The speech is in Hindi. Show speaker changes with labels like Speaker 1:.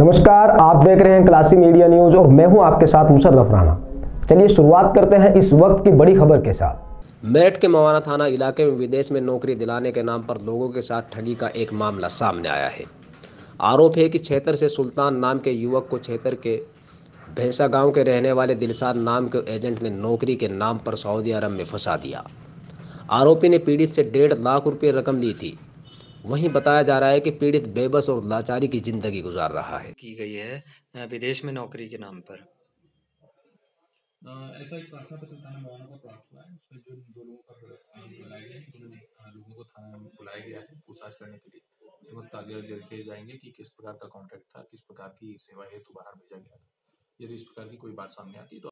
Speaker 1: नमस्कार, आप देख रहे हैं क्लासी मीडिया न्यूज़ और मैं हूँ आपके साथ मुशर्रफ राणा। चलिए शुरुआत करते हैं इस वक्त की बड़ी खबर के साथ। मेरठ के मवाना थाना इलाके में विदेश में नौकरी दिलाने के नाम पर लोगों के साथ ठगी का एक मामला सामने आया है। आरोप है कि क्षेत्र से सुल्तान नाम के युवक को क्षेत्र के भैंसा गाँव के रहने वाले दिलसाद नाम के एजेंट ने नौकरी के नाम पर सऊदी अरब में फंसा दिया। आरोपी ने पीड़ित से डेढ़ लाख रुपए रकम ली थी। वहीं बताया जा रहा है कि पीड़ित बेबस और लाचारी की ज़िंदगी गुजार रहा है।
Speaker 2: की गई है विदेश में नौकरी के नाम पर।
Speaker 3: ऐसा एक प्रार्थना पत्र थाना मवाना को प्राप्त हुआ है उसमें जो दो लोगों पर बुलाया गया है दोनों लोगों को थाना में बुलाया गया है पूछताछ करने के लिए। समस्त देखे जाएँगे कि किस प्रकार का कॉन्ट्रैक्ट था किस प्रकार की सेवा हेतु बाहर भेजा गया था। यदि इस प्रकार की कोई बात सामने आती है तो